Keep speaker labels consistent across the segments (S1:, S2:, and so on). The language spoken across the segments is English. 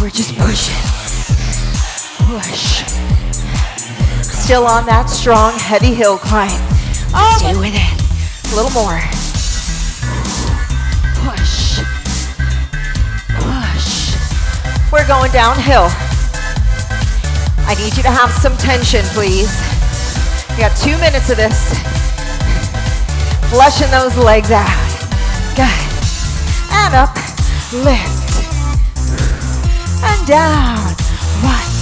S1: We're just pushing. Push. Still on that strong, heavy hill climb. Stay oh, with it. A little more. Push. Push. We're going downhill. I need you to have some tension, please. You got two minutes of this. Flushing those legs out. Good. And up. Lift. Down. One,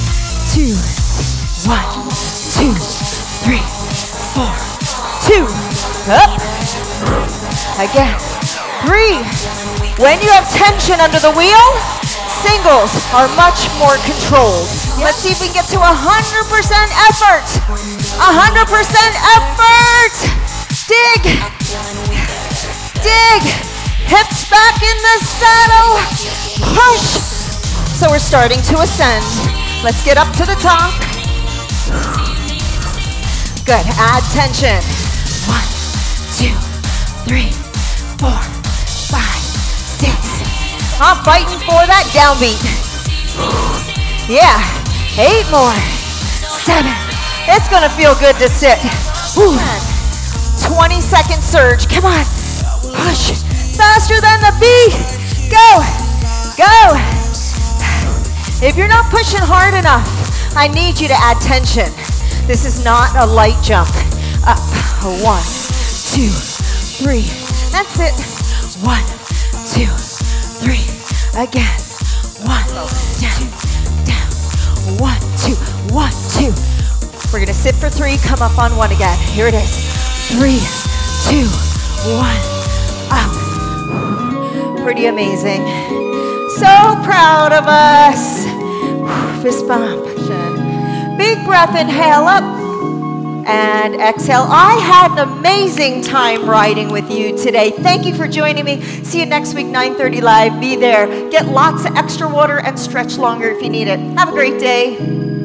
S1: two, one, two, three, four, two. Up. Again. Three. When you have tension under the wheel, singles are much more controlled. Let's see if we can get to 100% effort. 100% effort. Dig. Dig. Hips back in the saddle. Push. So we're starting to ascend. Let's get up to the top. Good. Add tension. One, two, three, four, five, six. I'm fighting for that downbeat. Yeah. Eight more. Seven. It's gonna feel good to sit. Whew. 20 second surge. Come on. Push. Faster than the beat. You're not pushing hard enough, I need you to add tension. This is not a light jump. Up. One, two, three. That's it. One, two, three. Again. One, down, down. One, two, one, two. We're gonna sit for three, come up on one again. Here it is. Three, two, one, up. Pretty amazing. So proud of us. Big breath, inhale up and exhale. I had an amazing time riding with you today. Thank you for joining me. See you next week, 9:30 live. Be there. Get lots of extra water and stretch longer if you need it. Have a great day.